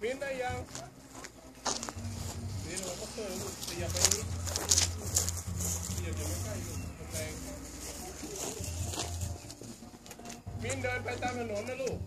Minta yang Ini apa tuh? Siapa ini? Siapa mereka itu? Tentang Minta yang pertama nona lu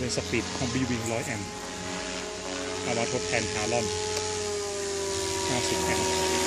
เป็นสปีดของบีวิงร้อยแอมป์เอามาทดแทนฮารอน50แอมป์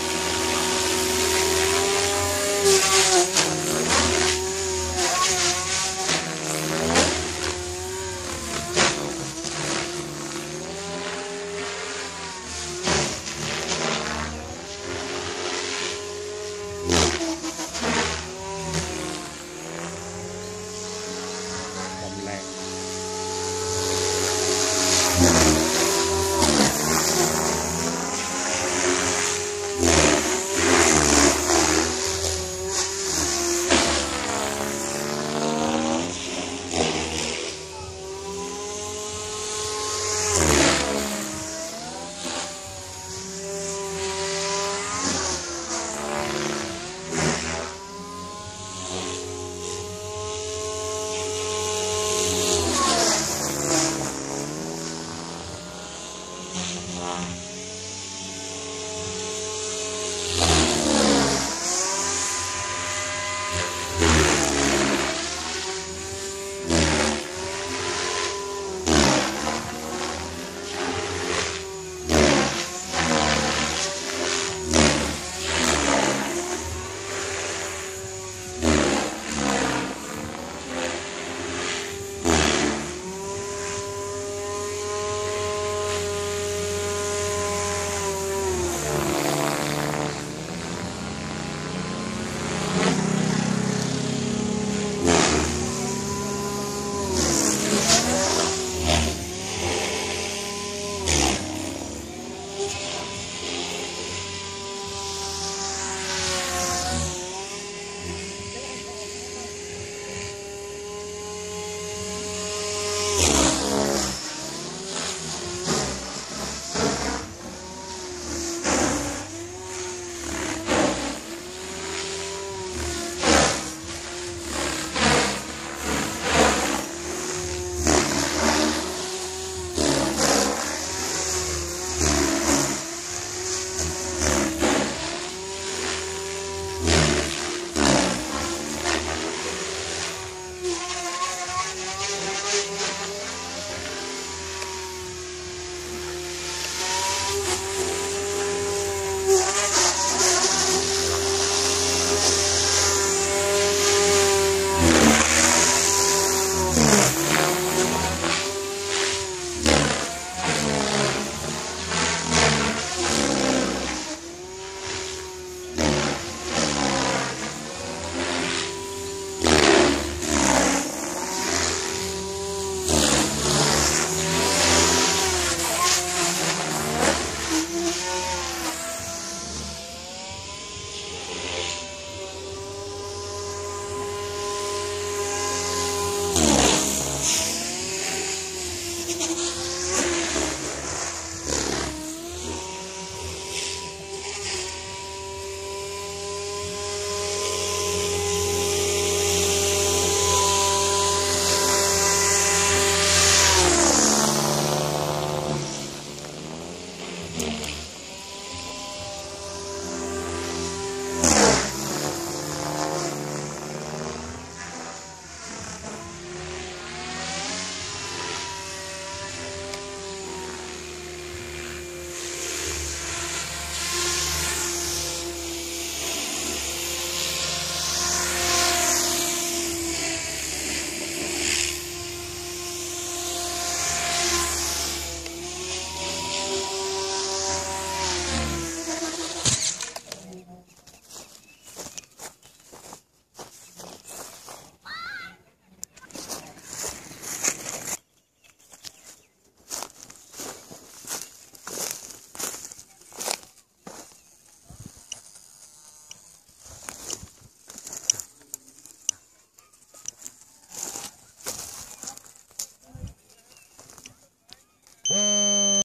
Bye.